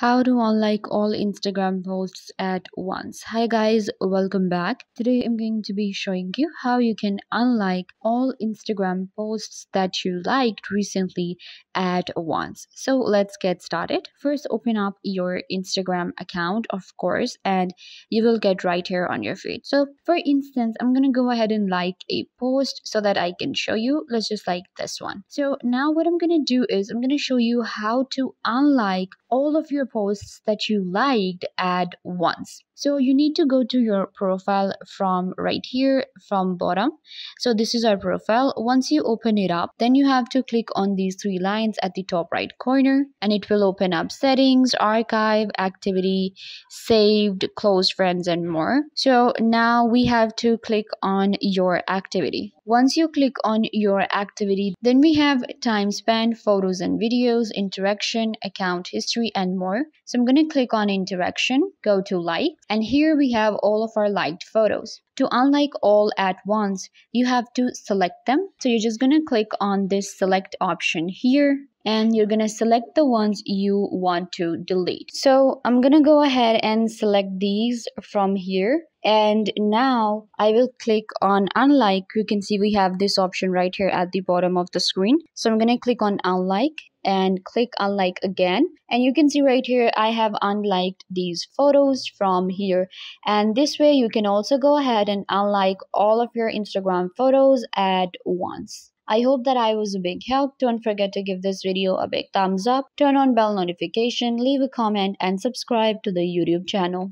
How to unlike all Instagram posts at once. Hi guys, welcome back. Today I'm going to be showing you how you can unlike all Instagram posts that you liked recently at once. So let's get started. First open up your Instagram account of course and you will get right here on your feed. So for instance, I'm going to go ahead and like a post so that I can show you. Let's just like this one. So now what I'm going to do is I'm going to show you how to unlike all of your posts that you liked at once. So you need to go to your profile from right here from bottom. So this is our profile. Once you open it up, then you have to click on these three lines at the top right corner and it will open up settings, archive, activity, saved, close friends and more. So now we have to click on your activity. Once you click on your activity, then we have time spent, photos and videos, interaction, account history and more. So I'm going to click on interaction, go to like and here we have all of our liked photos. To unlike all at once, you have to select them. So you're just going to click on this select option here and you're going to select the ones you want to delete. So I'm going to go ahead and select these from here and now I will click on unlike you can see we have this option right here at the bottom of the screen so I'm gonna click on unlike and click unlike again and you can see right here I have unliked these photos from here and this way you can also go ahead and unlike all of your Instagram photos at once. I hope that I was a big help. Don't forget to give this video a big thumbs up, turn on bell notification, leave a comment and subscribe to the YouTube channel.